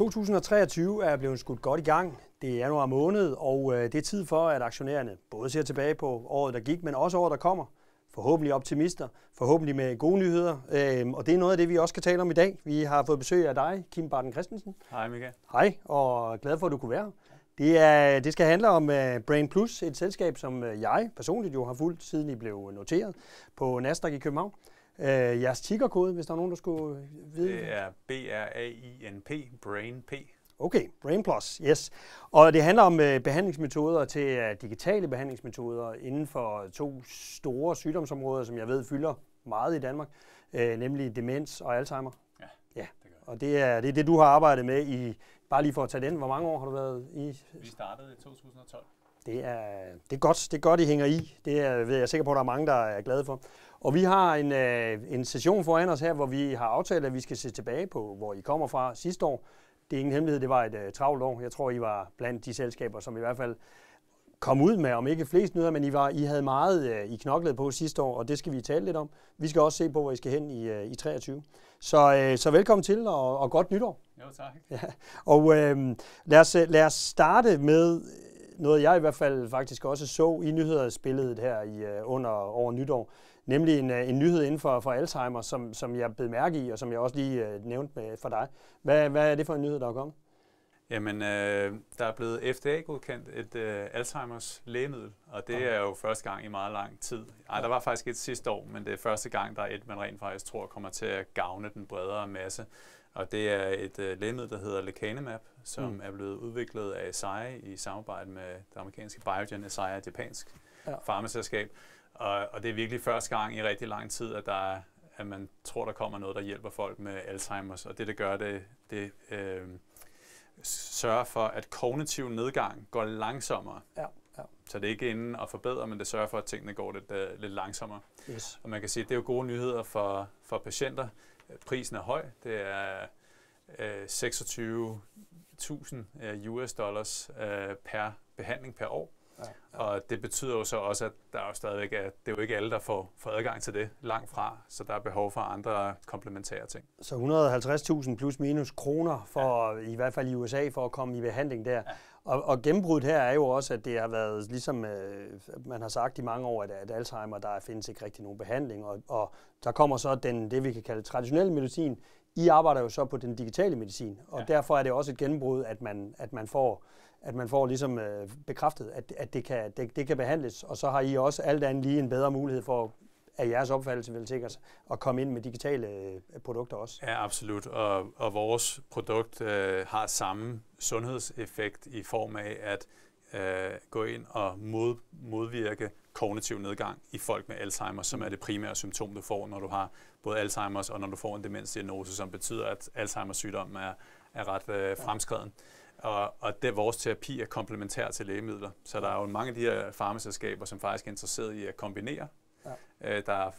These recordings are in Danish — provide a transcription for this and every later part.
2023 er blevet skudt godt i gang. Det er januar måned, og øh, det er tid for, at aktionærerne både ser tilbage på året, der gik, men også året, der kommer. Forhåbentlig optimister, forhåbentlig med gode nyheder. Øhm, og det er noget af det, vi også skal tale om i dag. Vi har fået besøg af dig, Kim Barton Christensen. Hej Michael. Hej, og glad for, at du kunne være her. Det, er, det skal handle om uh, Brain Plus, et selskab, som uh, jeg personligt jo har fulgt, siden I blev noteret på Nasdaq i København. Uh, jeres tickerkode, hvis der er nogen, der skulle vide Det er B-R-A-I-N-P, Brain P. Okay, Brain Plus, yes. Og det handler om uh, behandlingsmetoder til uh, digitale behandlingsmetoder inden for to store sygdomsområder, som jeg ved fylder meget i Danmark, uh, nemlig demens og Alzheimer. Ja, Ja, det gør og det er, det er det, du har arbejdet med i, bare lige for at tage den, hvor mange år har du været i? Vi startede i 2012. Det er, det er godt, det er godt, I hænger i. Det er, ved jeg sikker på, at der er mange, der er glade for. Og vi har en, øh, en session foran os her, hvor vi har aftalt, at vi skal se tilbage på, hvor I kommer fra sidste år. Det er ingen hemmelighed, det var et uh, travlt år. Jeg tror, I var blandt de selskaber, som i hvert fald kom ud med, om ikke flest nyheder, men I, var, I havde meget, uh, I knoklede på sidste år, og det skal vi tale lidt om. Vi skal også se på, hvor I skal hen i, i 23. Så, så velkommen til, og, og godt nytår. Jo, tak. Ja. Og øh, lad, os, lad os starte med noget, jeg i hvert fald faktisk også så i nyhedsbilledet her i, øh, under over nytår. Nemlig en, øh, en nyhed inden for, for Alzheimer, som, som jeg blev mærke i, og som jeg også lige øh, nævnte med, for dig. Hvad, hvad er det for en nyhed, der er kommet? Jamen, øh, der er blevet FDA-godkendt et øh, Alzheimers lægemiddel, og det er jo første gang i meget lang tid. Ej, der var faktisk et sidste år, men det er første gang, der er et, man rent faktisk tror kommer til at gavne den bredere masse. Og det er et øh, lægemiddel, der hedder lecanemab, som Mm. er blevet udviklet af Eisai i samarbejde med det amerikanske Biogen. Eisai er et japansk Ja. ja. farmaselskab. Og, og det er virkelig første gang i rigtig lang tid, at der er, at man tror, der kommer noget, der hjælper folk med Alzheimer's. Og det, det gør, det, det øh, sørger for, at kognitiv nedgang går langsommere. Ja, ja. Så det er ikke inden at forbedre, men det sørger for, at tingene går lidt, øh, lidt langsommere. Yes. Og man kan sige, at det er jo gode nyheder for, for patienter. Prisen er høj. Det er øh, 26.000 øh, US dollars øh, per behandling per år. Ja, Og det betyder jo så også, at der er jo stadigvæk er, det er jo ikke alle, der får, får adgang til det langt fra, så der er behov for andre komplementære ting. Så 150.000 plus minus kroner, for, ja. i hvert fald i USA, for at komme i behandling der. Ja. Og, og gennembruddet her er jo også, at det har været, ligesom øh, man har sagt i mange år, at, at Alzheimer, der findes ikke rigtig nogen behandling. Og, og der kommer så den, det, vi kan kalde traditionel medicin. I arbejder jo så på den digitale medicin, og. Ja. derfor er det også et gennembrud, at man, at man får at man får ligesom øh, bekræftet, at, at det, kan, det, det kan behandles. Og så har I også alt andet lige en bedre mulighed for, af jeres opfattelse vel sikkert, at komme ind med digitale øh, produkter også. Ja, absolut. Og, og vores produkt øh, har samme sundhedseffekt i form af at øh, gå ind og mod, modvirke kognitiv nedgang i folk med Alzheimer, som er det primære symptom, du får, når du har både Alzheimers og når du får en demensdiagnose, som betyder, at Alzheimers sygdom er, er ret øh, fremskreden. Og, og det, vores terapi er komplementær til lægemidler. Så der er jo mange af de her farmaselskaber, som faktisk er interesseret i at kombinere. Ja. Øh, der er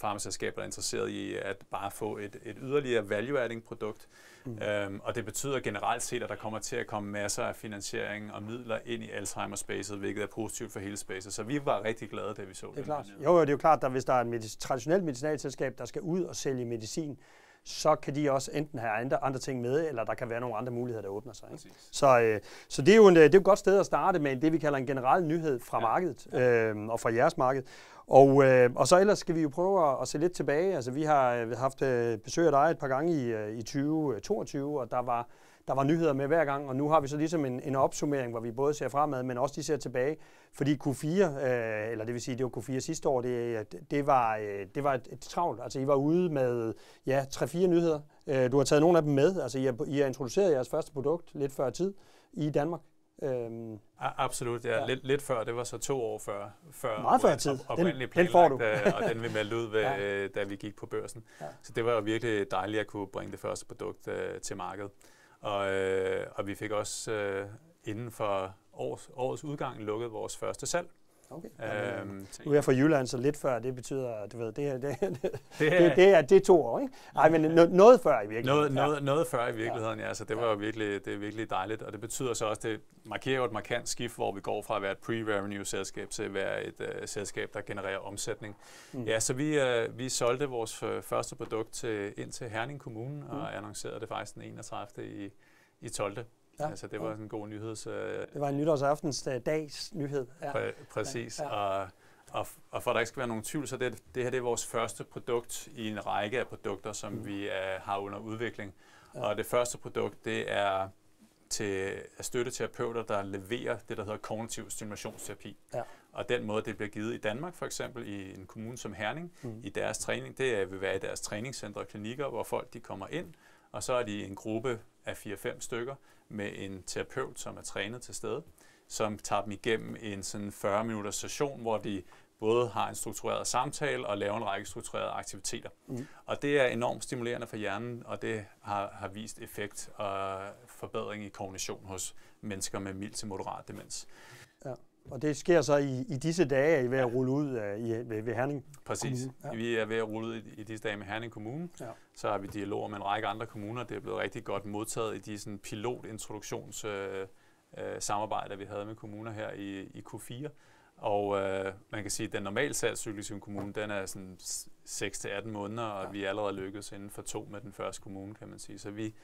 farmaselskaber, der er interesseret i at bare få et, et yderligere value-adding produkt. Mm. Øhm, og det betyder generelt set, at der kommer til at komme masser af finansiering og midler ind i Alzheimer-spacet, hvilket er positivt for hele spacet. Så vi var rigtig glade, da vi så Det er klart. Jo, jo, det er jo klart, at hvis der er et medic- traditionelt medicinalselskab, der skal ud og sælge medicin, så kan de også enten have andre, andre ting med, eller der kan være nogle andre muligheder, der åbner sig. Ikke? Præcis. Så, øh, så det er jo en, øh, det er et godt sted at starte med det, vi kalder en generel nyhed fra ja. Markedet øh, og fra jeres marked. Og, øh, og så ellers skal vi jo prøve at, at se lidt tilbage. Altså, vi har øh, haft øh, besøg af dig et par gange i, i 2022, og der var, der var nyheder med hver gang, og nu har vi så ligesom en, en opsummering, hvor vi både ser fremad, men også de ser tilbage. Fordi Q4, øh, eller det vil sige, det var Q4 sidste år, det, det var, øh, det var et, et travlt. Altså, I var ude med ja, 3-4 nyheder. Øh, du har taget nogle af dem med. Altså, I har, I har introduceret jeres første produkt lidt før tid i Danmark. Øhm, Absolut, ja. Ja. Lidt, lidt før, det var så to år før. før Meget før tid. op- Den- oprindeligt den får du. planlagt, øh, og den vi meldte ud, ved, Ja. ja. da vi gik på børsen. Ja. Så det var jo virkelig dejligt at kunne bringe det første produkt øh, til markedet. Og, øh, og vi fik også øh, inden for års, årets udgang lukket vores første salg okay. Øhm, nu er jeg fra Jylland, så lidt før, det betyder, du ved, det, er- det, det, det, det, det, er, det er to år, ikke? Nej, men no, noget før i virkeligheden. Noget, noget, noget før i virkeligheden, ja. Så det var jo virkelig, det er virkelig dejligt. Og det betyder så også, det markerer jo et markant skift, hvor vi går fra at være et pre-revenue selskab til at være et uh, selskab, der genererer omsætning. Mm. Mm. Ja, så vi, uh, vi solgte vores uh, første produkt til, ind til Herning Kommune, mm. og annoncerede det faktisk den 31. i, i 12. Ja. Altså, det var ja. en god nyheds... Øh, det var en nytårsaftens øh, dags nyhed. Ja. Præ- præcis. Ja. Og, og, og for at der ikke skal være nogen tvivl, så det, det her det er vores første produkt i en række af produkter, som mm. vi er, har under udvikling. Ja. Og det første produkt, det er til at støtte terapeuter, der leverer det, der hedder kognitiv stimulationsterapi. Ja. Og den måde, det bliver givet i Danmark, for eksempel i en kommune som Herning, mm. i deres træning, det vil være i deres træningscentre og klinikker, hvor folk de kommer ind, og så er de en gruppe af 4-5 stykker med en terapeut, som er trænet til stede, som tager dem igennem en sådan 40 minutters session, hvor de både har en struktureret samtale og laver en række strukturerede aktiviteter. Mm. Og det er enormt stimulerende for hjernen, og det har, har vist effekt og forbedring i kognition hos mennesker med mild til moderat demens. Og det sker så i, i disse dage, er I ved at rulle ud uh, i, ved, ved Herning Præcis. Ja. Vi er ved at rulle ud i, i disse dage med Herning Kommune. Ja. Så har vi dialoger med en række andre kommuner. Det er blevet rigtig godt modtaget i de sådan, pilotintroduktions uh, uh, samarbejder, vi havde med kommuner her i, i Q4. Og øh, man kan sige, at den normale salgscyklus i en kommune, den er sådan 6-18 måneder, og ja. vi er allerede lykkedes inden for to med den første kommune, kan man sige. Så vi,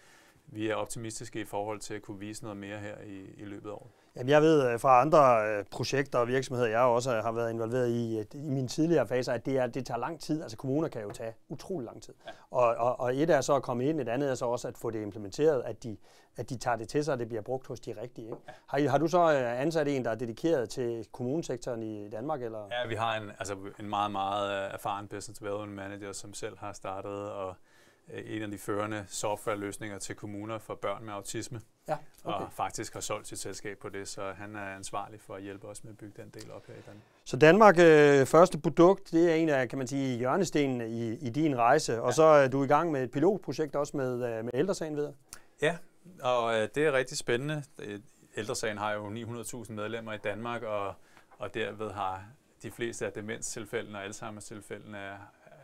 vi er optimistiske i forhold til at kunne vise noget mere her i, i løbet af året. Jamen, jeg ved øh, fra andre øh, projekter og virksomheder, jeg også har været involveret i, i min tidligere fase, at det, er, det tager lang tid. Altså kommuner kan jo tage utrolig lang tid. Ja. Og, og, og et er så at komme ind, et andet er så også at få det implementeret, at de, at de tager det til sig, og det bliver brugt hos de rigtige. Ikke? Ja. Har, har du så øh, ansat en, der er dedikeret til kommunesektoren i Danmark? Eller? Ja, vi har en, altså en meget, meget erfaren business development manager, som selv har startet og Øh, en af de førende softwareløsninger til kommuner for børn med autisme. Ja, okay. Og faktisk har solgt sit selskab på det, så han er ansvarlig for at hjælpe os med at bygge den del op her i Danmark. Så Danmark øh, første produkt, det er en af, kan man sige, hjørnestenene i, i din rejse, og så er du i gang med et pilotprojekt også med, øh, med ældresagen ved Ja, og øh, det er rigtig spændende. Ældresagen har jo 900.000 medlemmer i Danmark, og, og derved har de fleste af demenstilfældene og Alzheimer's-tilfældene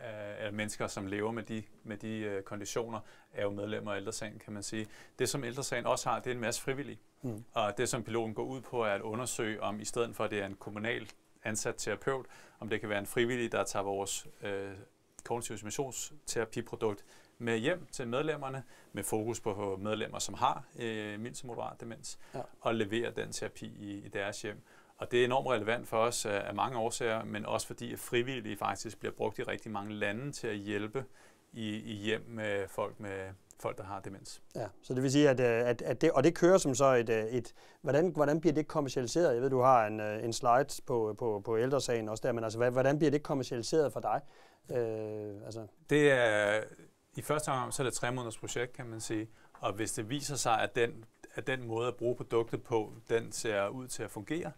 af mennesker, som lever med de, med de øh, konditioner, er jo medlemmer af ældresagen, kan man sige. Det, som ældresagen også har, det er en masse frivillige. Mm. Og det, som piloten går ud på, er at undersøge, om i stedet for, at det er en kommunal ansat terapeut, om det kan være en frivillig, der tager vores øh, kognitiv produkt med hjem til medlemmerne, med fokus på medlemmer, som har øh, mindst moderat demens, ja. og leverer den terapi i, i deres hjem. Og det er enormt relevant for os af mange årsager, men også fordi at frivillige faktisk bliver brugt i rigtig mange lande til at hjælpe i, i hjem med folk med folk, der har demens. Ja, så det vil sige, at, øh, at, at det, og det kører som så et, øh, et hvordan, hvordan bliver det kommercialiseret? Jeg ved, du har en, øh, en slide på, på, på ældresagen også der, men altså, hvordan bliver det kommercialiseret for dig? Øh, altså. Det er, i første omgang, så er det et tre måneders projekt, kan man sige, og hvis det viser sig, at den, at den måde at bruge produktet på, den ser ud til at fungere,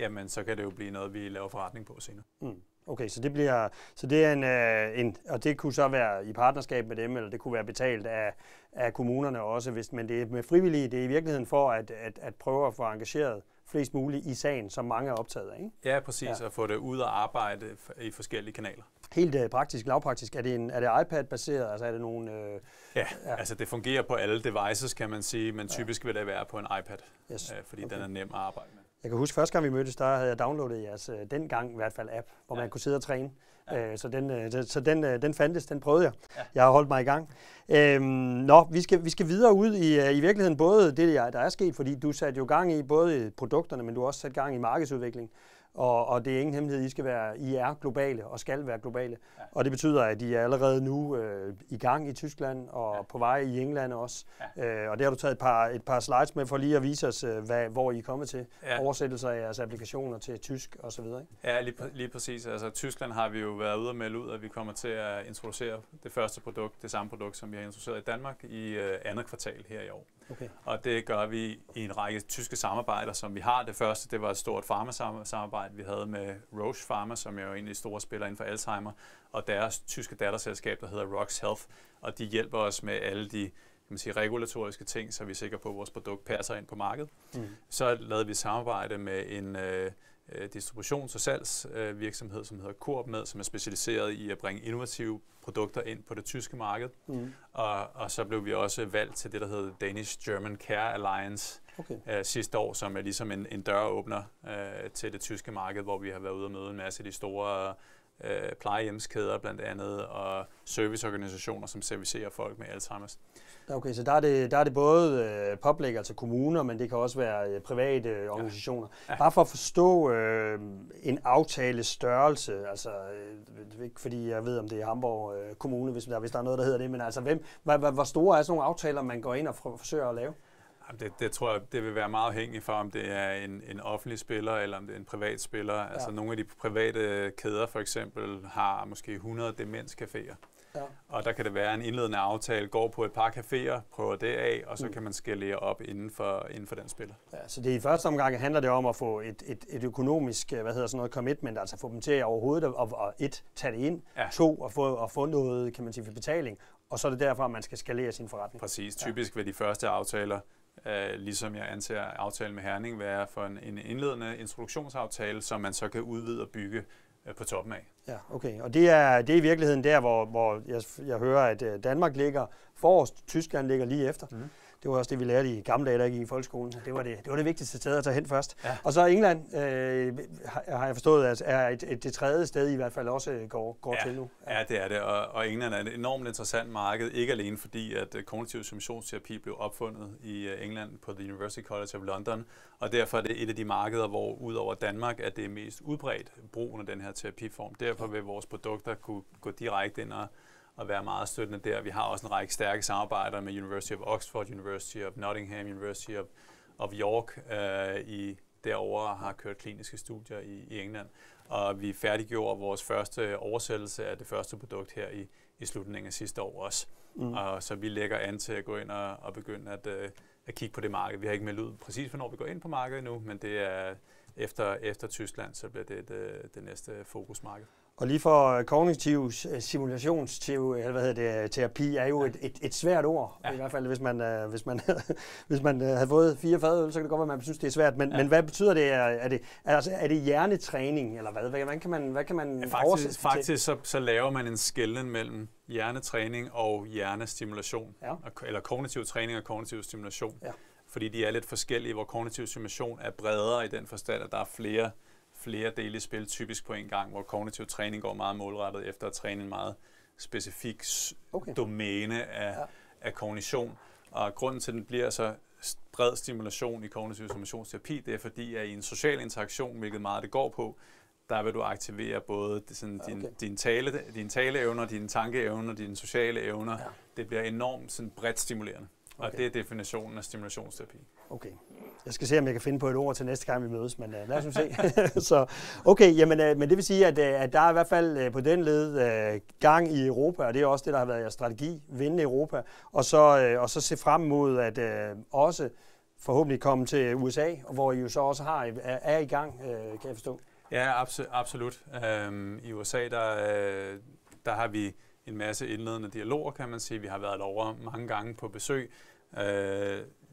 jamen så kan det jo blive noget, vi laver forretning på senere. Mm. Okay, så det bliver, så det er en, øh, en, og det kunne så være i partnerskab med dem, eller det kunne være betalt af, af kommunerne også, hvis, men det er med frivillige, det er i virkeligheden for at, at, at prøve at få engageret flest muligt i sagen, som mange er optaget af. Ikke? Ja, præcis, ja. at få det ud og arbejde i forskellige kanaler. Helt uh, praktisk, lavpraktisk, er det, en, er det iPad-baseret? Altså er det nogle... Øh, ja, ja, altså det fungerer på alle devices, kan man sige, men typisk ja. vil det være på en iPad, yes. øh, fordi okay. den er nem at arbejde med. Jeg kan huske, første gang vi mødtes, der havde jeg downloadet jeres, øh, dengang i hvert fald, app, hvor ja. man kunne sidde og træne. Ja. Øh, så den, øh, så den, den fandtes, den prøvede jeg. Ja. Jeg har holdt mig i gang. Øhm, nå, vi skal, vi skal videre ud i, i virkeligheden både det, der er sket, fordi du satte jo gang i både produkterne, men du har også sat gang i markedsudvikling. Og, og det er ingen hemmelighed, I skal være, I er globale og skal være globale. Ja. Og det betyder, at I er allerede nu øh, i gang i Tyskland og ja. på vej i England også. Ja. Øh, og det har du taget et par, et par slides med for lige at vise os, øh, hvad, hvor I er kommet til. Ja. Oversættelser af jeres applikationer til tysk osv. Ja, lige, lige præcis. Altså Tyskland har vi jo været ude og melde ud, at vi kommer til at introducere det første produkt, det samme produkt, som vi har introduceret i Danmark i øh, andet kvartal her i år. Okay. Og det gør vi i en række tyske samarbejder, som vi har. Det første, det var et stort farmasamarbejde, vi havde med Roche Pharma, som er jo en af de store spillere inden for Alzheimer, og deres tyske datterselskab, der hedder Rox Health, og de hjælper os med alle de kan man sige, regulatoriske ting, så vi er sikre på, at vores produkt passer ind på markedet. Mm. Så lavede vi samarbejde med en øh, distributions- og salgsvirksomhed, som hedder Coop med, som er specialiseret i at bringe innovative produkter ind på det tyske marked. Mm. Og, og så blev vi også valgt til det, der hedder Danish German Care Alliance okay. øh, sidste år, som er ligesom en, en døråbner øh, til det tyske marked, hvor vi har været ude og møde en masse af de store øh, plejehjemskæder blandt andet, og serviceorganisationer, som servicerer folk med Alzheimer's. Okay, så der er det, der er det både øh, public, altså kommuner, men det kan også være øh, private øh, organisationer. Ja. Ja. Bare for at forstå øh, en aftale størrelse, altså øh, ikke fordi jeg ved, om det er Hamburg øh, Kommune, hvis der, hvis der er noget, der hedder det, men altså hvem, hvor, hvor store er sådan nogle aftaler, man går ind og forsøger at lave? Det, det tror jeg, det vil være meget afhængigt for, om det er en, en offentlig spiller, eller om det er en privat spiller. Ja. Altså nogle af de private kæder for eksempel har måske 100 demenscaféer. Ja. Og der kan det være, en indledende aftale går på et par caféer, prøver det af, og så mm. kan man skalere op inden for, inden for den spiller. Ja, så det i første omgang handler det om at få et, et, et økonomisk hvad hedder sådan noget, commitment, altså få dem til overhovedet at, og et, tage det ind, ja. to, at få, at få noget kan man sige, for betaling, og så er det derfor, at man skal skalere sin forretning. Præcis. Typisk ja. vil de første aftaler, øh, ligesom jeg anser aftalen med Herning, være for en, en indledende introduktionsaftale, som man så kan udvide og bygge øh, på toppen af. Ja, okay. Og det er, det er i virkeligheden der, hvor, hvor jeg, jeg hører, at øh, Danmark ligger forrest, Tyskland ligger lige efter. Mm. Det var også det, vi lærte i gamle dage, der gik i folkeskolen. Det var det, det, var det vigtigste sted at tage hen først. Ja. Og så England, øh, har jeg forstået, at er et, et, det tredje sted i hvert fald også går, går ja. til nu. Ja. ja, det er det. Og, og England er et enormt interessant marked, ikke alene fordi, at øh, kognitiv simulationsterapi blev opfundet i øh, England på The University College of London, og derfor er det et af de markeder, hvor udover Danmark, at det er mest udbredt brugen af den her terapiform. Derfor vil vores produkter kunne gå direkte ind og at være meget støttende der. Vi har også en række stærke samarbejder med University of Oxford, University of Nottingham, University of, of York øh, i derovre har kørt kliniske studier i, i England. Og vi færdiggjorde vores første oversættelse af det første produkt her i, i slutningen af sidste år også. Mm. Og så vi lægger an til at gå ind og, og begynde at, øh, at kigge på det marked. Vi har ikke meldt ud præcis, hvornår vi går ind på markedet nu, men det er efter, efter Tyskland, så bliver det det, det næste fokusmarked. Og lige for kognitiv simulationsterapi, eller hvad hedder det, terapi, er jo et, et, et svært ord. Ja. I hvert fald, hvis man, hvis man, hvis man havde fået fire fadøl, så kan det godt være, at man synes, det er svært. Men, ja. men hvad betyder det? Er, er det, altså, er det hjernetræning, eller hvad? Hvad kan man, hvad kan man ja, faktisk, faktisk så, så laver man en skælden mellem hjernetræning og hjernestimulation. Ja. Eller kognitiv træning og kognitiv stimulation. Ja. Fordi de er lidt forskellige, hvor kognitiv stimulation er bredere i den forstand, at der er flere flere dele i spil typisk på en gang, hvor kognitiv træning går meget målrettet efter at træne en meget specifik okay. domæne af, ja. af kognition. Og grunden til, at den bliver så bred stimulation i kognitiv stimulationsterapi, det er fordi, at i en social interaktion, hvilket meget det går på, der vil du aktivere både sådan, din, okay. din, tale, din taleevner, dine tankeevner, dine sociale evner. Ja. Det bliver enormt sådan, bredt stimulerende. Okay. Og det er definitionen af stimulationsterapi. Okay. Jeg skal se, om jeg kan finde på et ord til næste gang, vi mødes, men uh, lad os se. så, okay, jamen, uh, men det vil sige, at, uh, at der er i hvert fald uh, på den led uh, gang i Europa, og det er også det, der har været jeres strategi, vinde Europa, og så, uh, og så se frem mod at uh, også forhåbentlig komme til USA, hvor I jo så også har, er, er i gang, uh, kan jeg forstå. Ja, absolut. Um, I USA, der, uh, der har vi en masse indledende dialoger, kan man sige. Vi har været over mange gange på besøg. Uh,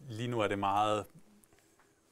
lige nu er det meget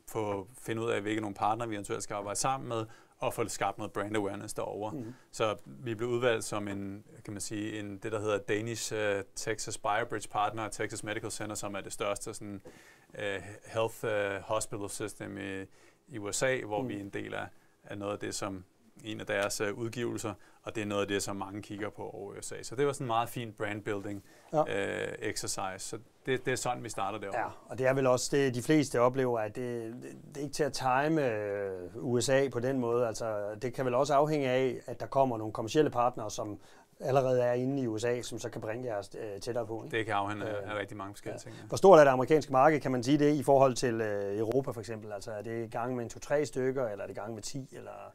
få finde ud af, hvilke nogle partnere vi eventuelt skal arbejde sammen med, og få skabt noget brand awareness derover. Mm. Så vi blev udvalgt som en, kan man sige, en, det der hedder Danish uh, Texas BioBridge Partner, Texas Medical Center, som er det største sådan, uh, health uh, hospital system i, i USA, hvor mm. vi er en del af, af noget af det, som en af deres uh, udgivelser, og det er noget af det, som mange kigger på over USA. Så det var sådan en meget fin brand building ja. uh, exercise. Så det, det er sådan, vi starter derovre. Ja, og det er vel også det, de fleste oplever, at det, det, det er ikke til at time øh, USA på den måde. Altså, det kan vel også afhænge af, at der kommer nogle kommersielle partnere, som allerede er inde i USA, som så kan bringe jeres øh, tættere på. Ikke? Det kan afhænge af, af rigtig mange forskellige ja. ting. Ja. Hvor stort er det amerikanske marked, kan man sige det, i forhold til øh, Europa for eksempel? Altså er det gang med en to-tre stykker, eller er det gang med 10, eller,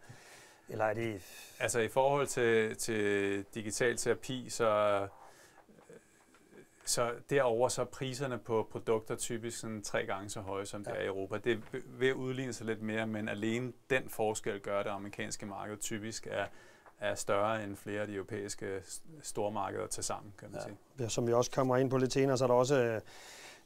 eller er det... Altså i forhold til, til digital terapi, så så derover så er priserne på produkter typisk sådan tre gange så høje, som ja. det er i Europa. Det er ved at udligne sig lidt mere, men alene den forskel gør det amerikanske marked typisk er, er større end flere af de europæiske stormarkeder til sammen, kan man ja. sige. Som vi også kommer ind på lidt senere, så er der også øh,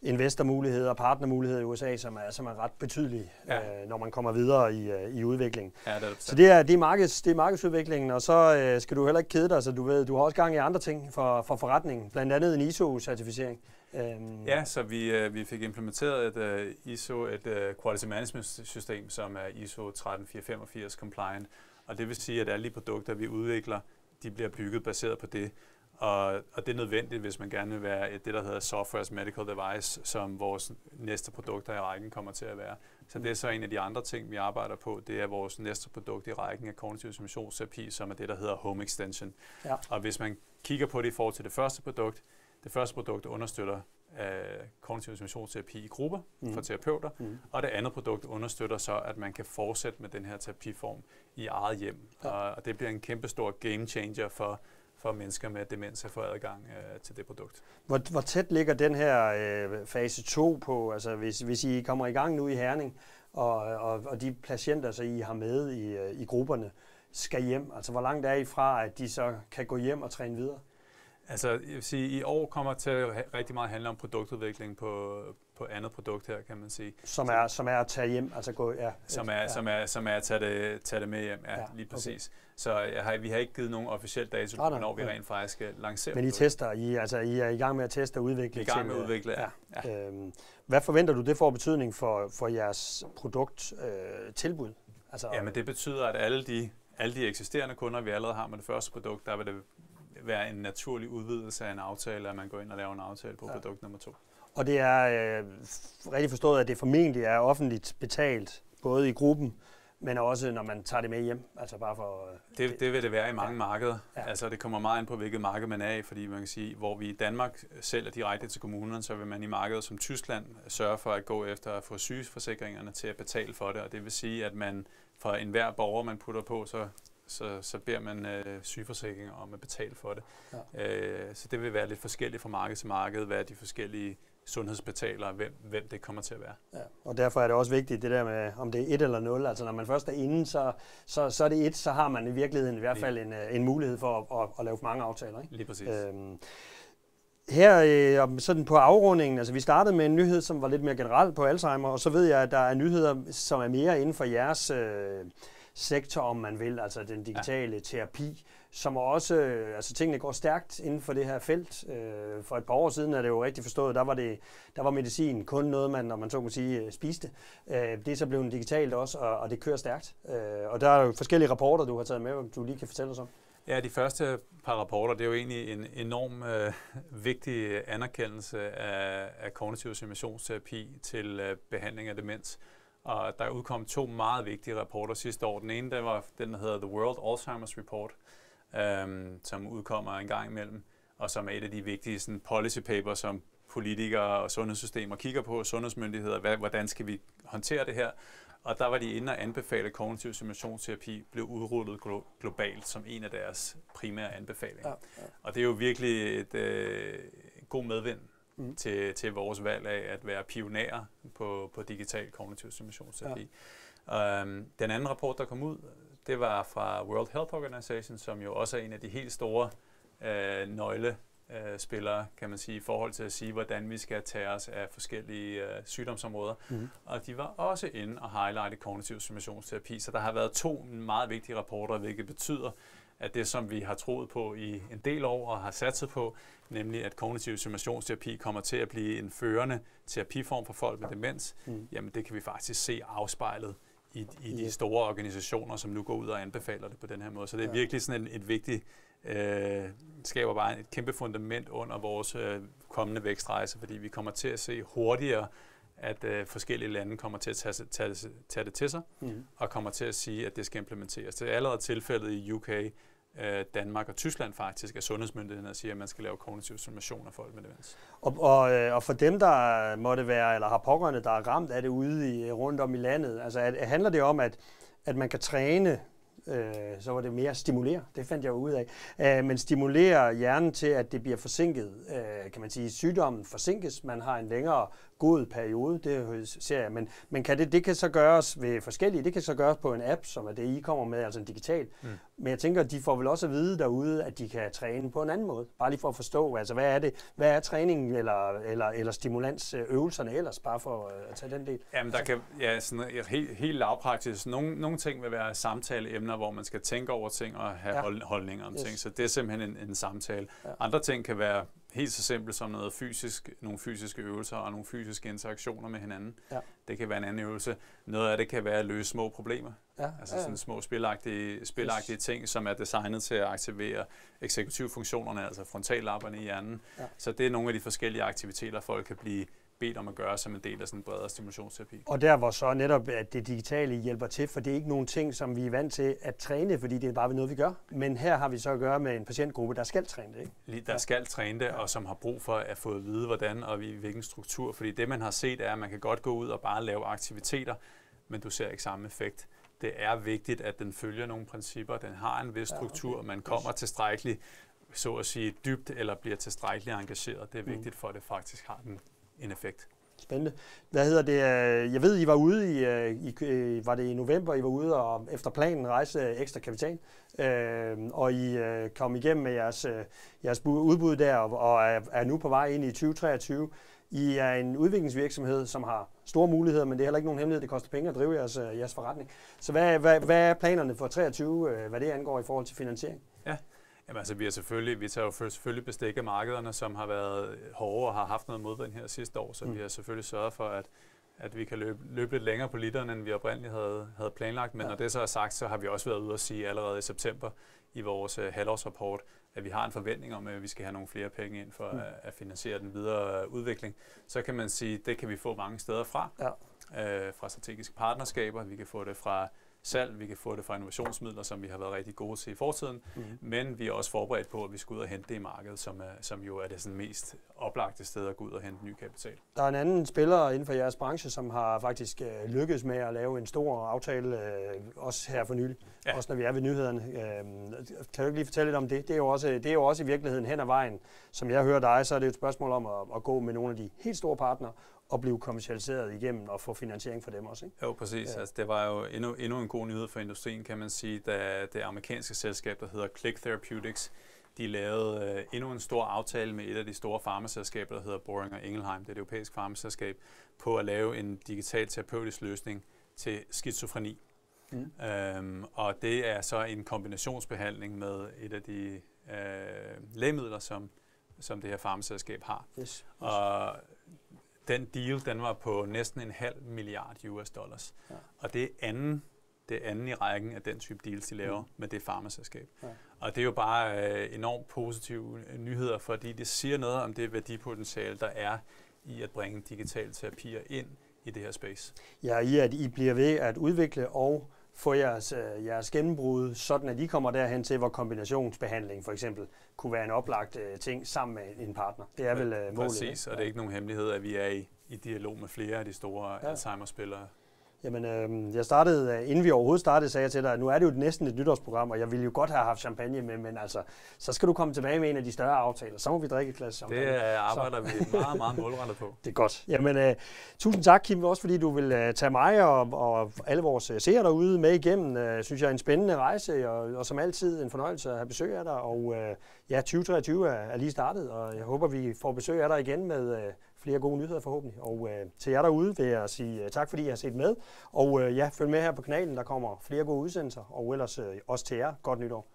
investormuligheder og partnermuligheder i USA, som er, som er ret betydelige, ja. øh, når man kommer videre i, øh, i udviklingen. Ja, det er det så det er, det, er markeds, det er markedsudviklingen, og så øh, skal du heller ikke kede dig, så du ved, du har også gang i andre ting for, for forretningen, blandt andet en ISO-certificering. Øhm. Ja, så vi, øh, vi fik implementeret et uh, ISO, et uh, Quality Management System, som er ISO 13485 compliant, Og det vil sige, at alle de produkter, vi udvikler, de bliver bygget baseret på det. Og, og det er nødvendigt, hvis man gerne vil være et, det, der hedder Software as Medical Device, som vores næste produkter i rækken kommer til at være. Så det er så en af de andre ting, vi arbejder på. Det er vores næste produkt i rækken af kognitiv simulationsterapi, som er det, der hedder Home Extension. Ja. Og hvis man kigger på det i forhold til det første produkt, det første produkt understøtter øh, kognitiv simulationsterapi i grupper mm. for terapeuter, mm. og det andet produkt understøtter så, at man kan fortsætte med den her terapiform i eget hjem. Ja. Og, og det bliver en kæmpe stor game changer for for mennesker med demens at få adgang øh, til det produkt. Hvor, hvor tæt ligger den her øh, fase 2 på, altså hvis, hvis I kommer i gang nu i Herning, og, og, og de patienter, så I har med i, øh, i grupperne, skal hjem, altså hvor langt er I fra, at de så kan gå hjem og træne videre? Altså, jeg vil sige, i år kommer til at rigtig meget handle om produktudvikling på, på andet produkt her, kan man sige. Som er, som er at tage hjem, altså gå, ja. Som er, ja. som er, som er at tage det, tage det med hjem, ja, ja lige præcis. Okay. Så jeg har, vi har ikke givet nogen officiel dato, ah, hvornår vi ja. rent faktisk lancerer Men I tester, I, altså, I er i gang med at teste og udvikle? Vi er i gang med at udvikle, ja. ja. Øhm, hvad forventer du, det får betydning for, for jeres produkttilbud? Øh, altså, Jamen det betyder, at alle de, alle de eksisterende kunder, vi allerede har med det første produkt, der vil det være en naturlig udvidelse af en aftale, at man går ind og laver en aftale på ja. produkt nummer to. Og det er øh, rigtig forstået, at det formentlig er offentligt betalt, både i gruppen, men også når man tager det med hjem. Altså bare for, øh, det, det vil det være i mange ja. markeder. Ja. Altså det kommer meget ind på, hvilket marked man er i, fordi man kan sige, hvor vi i Danmark sælger direkte til kommunerne, så vil man i markedet som Tyskland sørge for at gå efter at få sygeforsikringerne til at betale for det, og det vil sige, at man for enhver borger, man putter på, så så, så beder man øh, sygeforsikringer om at betale for det. Ja. Øh, så det vil være lidt forskelligt fra marked til marked, hvad de forskellige sundhedsbetalere, hvem, hvem det kommer til at være. Ja, og derfor er det også vigtigt, det der med, om det er et eller nul. Altså når man først er inde, så, så, så er det et, så har man i virkeligheden i hvert fald en, øh, en mulighed for at, at, at lave for mange aftaler. Ikke? Lige præcis. Øhm, her øh, sådan på afrundingen, altså vi startede med en nyhed, som var lidt mere generelt på Alzheimer, og så ved jeg, at der er nyheder, som er mere inden for jeres øh, sektor, om man vil, altså den digitale ja. terapi, som også, øh, altså tingene går stærkt inden for det her felt. Øh, for et par år siden er det jo rigtig forstået, der var, det, der var medicin kun noget, man, når man så må sige, øh, spiste. Det er så blevet digitalt også, og, og det kører stærkt. Og der er jo forskellige rapporter, du har taget med, du lige kan fortælle os om. Ja, de første par rapporter, det er jo egentlig en enorm øh, vigtig anerkendelse af, af kognitiv simulationsterapi til øh, behandling af demens. Og der er udkom to meget vigtige rapporter sidste år. Den ene, der var den, der hedder The World Alzheimer's Report, øhm, som udkommer en gang imellem, og som er et af de vigtige sådan, policy papers, som politikere og sundhedssystemer kigger på, sundhedsmyndigheder, hvad, hvordan skal vi håndtere det her. Og der var de inde og anbefale, at kognitiv simulationsterapi blev udrullet glo- globalt som en af deres primære anbefalinger. Ja, ja. Og det er jo virkelig et øh, god medvind mm. til, til vores valg af at være pionerer på, på digital kognitiv simulationsterapi. Ja. Um, den anden rapport, der kom ud, det var fra World Health Organization, som jo også er en af de helt store øh, nøgle øh, spillere, kan man sige, i forhold til at sige, hvordan vi skal tage os af forskellige øh, sygdomsområder. Mm. Og de var også inde og highlighte kognitiv simulationsterapi, så der har været to meget vigtige rapporter, hvilket betyder, at det, som vi har troet på i en del år og har satset på, nemlig at kognitiv simulationsterapi kommer til at blive en førende terapiform for folk med demens, mm. jamen det kan vi faktisk se afspejlet i, i de store organisationer, som nu går ud og anbefaler det på den her måde. Så det er ja. virkelig sådan et, et vigtigt, øh, skaber bare et kæmpe fundament under vores øh, kommende vækstrejse, fordi vi kommer til at se hurtigere, at øh, forskellige lande kommer til at tage, tage, tage det til sig, mm. og kommer til at sige, at det skal implementeres. Det er allerede tilfældet i UK, øh, Danmark og Tyskland faktisk, at sundhedsmyndighederne siger, at man skal lave kognitiv simulation af folk med demens. Og, og, øh, og for dem, der måtte være, eller har pårørende, der er ramt af det ude i, øh, rundt om i landet, altså at, handler det om, at, at man kan træne øh, så var det mere stimulere, det fandt jeg ud af, øh, men stimulere hjernen til, at det bliver forsinket, øh, kan man sige, sygdommen forsinkes, man har en længere god periode, det ser jeg, men, men kan det, det kan så gøres ved forskellige, det kan så gøres på en app, som er det, I kommer med, altså en digital. Mm. Men jeg tænker, at de får vel også at vide derude, at de kan træne på en anden måde. Bare lige for at forstå, altså hvad er det, hvad er træningen eller, eller, eller stimulansøvelserne ellers, bare for øh, at tage den del? Jamen der kan, ja, sådan helt, helt lavpraktisk, nogle, nogle ting vil være samtaleemner, hvor man skal tænke over ting og have ja. holdninger om yes. ting, så det er simpelthen en, en samtale. Ja. Andre ting kan være helt så simpelt som noget fysisk, nogle fysiske øvelser og nogle fysiske interaktioner med hinanden. Ja. Det kan være en anden øvelse. Noget af det kan være at løse små problemer. Ja. Altså sådan små spilagtige, spilagtige ting, som er designet til at aktivere eksekutivfunktionerne, altså frontallapperne i hjernen. Ja. Så det er nogle af de forskellige aktiviteter, folk kan blive bedt om at gøre som en del af sådan en bredere stimulationsterapi. Og der hvor så netop at det digitale hjælper til, for det er ikke nogen ting, som vi er vant til at træne, fordi det er bare noget, vi gør. Men her har vi så at gøre med en patientgruppe, der skal træne det. Ikke? Lige, der skal træne det, og som har brug for at få at vide, hvordan og i hvilken struktur. Fordi det, man har set, er, at man kan godt gå ud og bare lave aktiviteter, men du ser ikke samme effekt. Det er vigtigt, at den følger nogle principper, den har en vis struktur, ja, okay. man kommer tilstrækkeligt så at sige dybt eller bliver tilstrækkeligt engageret. Det er mm. vigtigt for, at det faktisk har den en effekt. Spændende. Hvad hedder det? Øh, jeg ved, I var ude i, øh, i, øh, var det i november, I var ude og efter planen rejse ekstra kapital, og I kom igennem med jeres, jeres udbud der, og er, er nu på vej ind i 2023. I er en udviklingsvirksomhed, som har store muligheder, men det er heller ikke nogen hemmelighed, det koster penge at drive jeres, jeres forretning. Så hvad, hvad, hvad er planerne for 23, hvad det angår i forhold til finansiering? Ja, Jamen altså, vi, er selvfølgelig, vi tager jo selvfølgelig bestik af markederne, som har været hårde og har haft noget modvind her sidste år, så mm. vi har selvfølgelig sørget for, at, at vi kan løbe, løbe lidt længere på literen, end vi oprindeligt havde, havde planlagt. Men ja. når det så er sagt, så har vi også været ude at sige allerede i september i vores uh, halvårsrapport, at vi har en forventning om, at vi skal have nogle flere penge ind for mm. at, at finansiere den videre udvikling. Så kan man sige, at det kan vi få mange steder fra. Ja. Uh, fra strategiske partnerskaber, vi kan få det fra salg, vi kan få det fra innovationsmidler, som vi har været rigtig gode til i fortiden, mm. men vi er også forberedt på, at vi skal ud og hente det i markedet, som, er, som jo er det sådan mest oplagte sted at gå ud og hente ny kapital. Der er en anden spiller inden for jeres branche, som har faktisk øh, lykkedes med at lave en stor aftale, øh, også her for nylig, ja. også når vi er ved nyhederne. Øh, kan du ikke lige fortælle lidt om det? Det er, jo også, det er jo også i virkeligheden hen ad vejen. Som jeg hører dig, så er det et spørgsmål om at, at gå med nogle af de helt store partnere, at blive kommercialiseret igennem og få finansiering for dem også. Ikke? Jo, præcis. Ja. Altså, det var jo endnu, endnu en god nyhed for industrien, kan man sige, da det amerikanske selskab, der hedder Click Therapeutics, de lavede øh, endnu en stor aftale med et af de store farmaselskaber, der hedder Boehringer Ingelheim, det er et europæisk farmaselskab, på at lave en digital terapeutisk løsning til skizofreni. Mm. Øhm, og det er så en kombinationsbehandling med et af de øh, lægemidler, som, som det her farmaselskab har. Yes. yes. Og den deal, den var på næsten en halv milliard US dollars. Ja. Og det er anden, det er anden i rækken af den type deals, de laver mm. med det farmaselskab. Ja. Og det er jo bare øh, enormt positive nyheder, fordi det siger noget om det værdipotentiale, der er i at bringe digitale terapier ind i det her space. Ja, i at I bliver ved at udvikle og få jeres, øh, jeres gennembrud, sådan at I kommer derhen til, hvor kombinationsbehandling for eksempel kunne være en oplagt øh, ting sammen med en partner. Det er vel øh, målet. Præcis, og det er ikke nogen hemmelighed, at vi er i, i dialog med flere af de store ja. Alzheimer-spillere Jamen, øh, jeg startede, øh, inden vi overhovedet startede, sagde jeg til dig, at nu er det jo næsten et nytårsprogram, og jeg ville jo godt have haft champagne med, men altså, så skal du komme tilbage med en af de større aftaler. Så må vi drikke et glas champagne. Det arbejder så. vi meget, meget målrettet på. det er godt. Jamen, øh, tusind tak, Kim, også fordi du vil øh, tage mig og, og alle vores øh, seere derude med igennem. Øh, synes jeg er en spændende rejse, og, og som altid en fornøjelse at have besøg af dig. Og øh, ja, 2023 er, er lige startet, og jeg håber, vi får besøg af dig igen med øh, flere gode nyheder forhåbentlig. Og øh, til jer derude vil jeg sige øh, tak, fordi I har set med. Og øh, ja, følg med her på kanalen, der kommer flere gode udsendelser. Og ellers øh, også til jer, godt nytår.